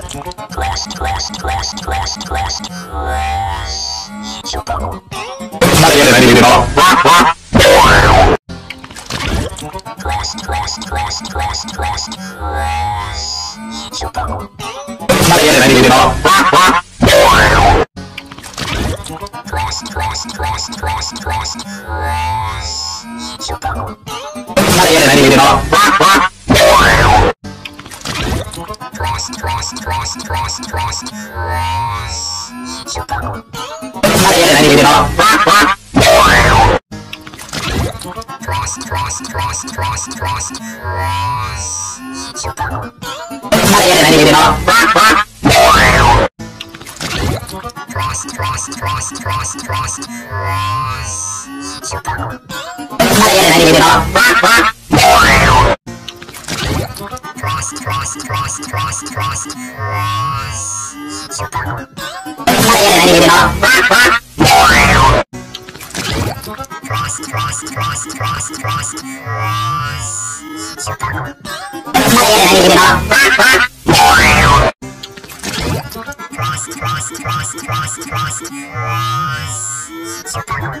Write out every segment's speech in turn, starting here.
Not yet, I need it all. Crossed, crossed, crossed, crossed, crossed, crossed. Csupo. Crossed, crossed, crossed, crossed, crossed, crossed. Csupo. Crossed, crossed, crossed, crossed, crossed, crossed. Csupo. Trust, trust, trust, trust, trust. Csupo. Trust, trust, trust, trust, trust, trust. Csupo. Trust, trust, trust, trust, trust, trust. Csupo.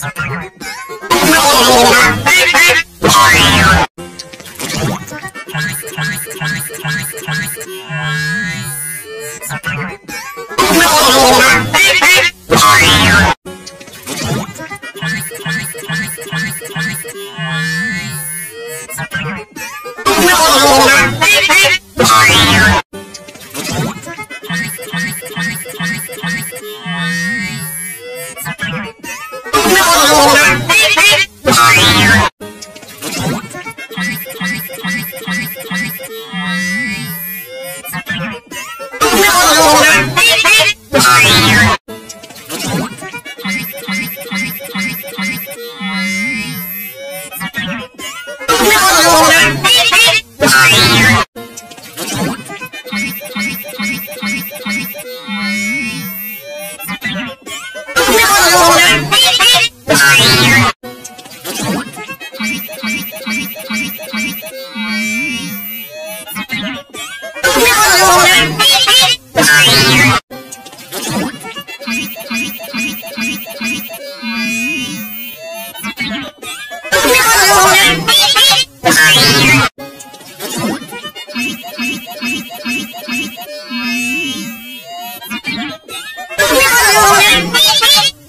quest. Chocobo.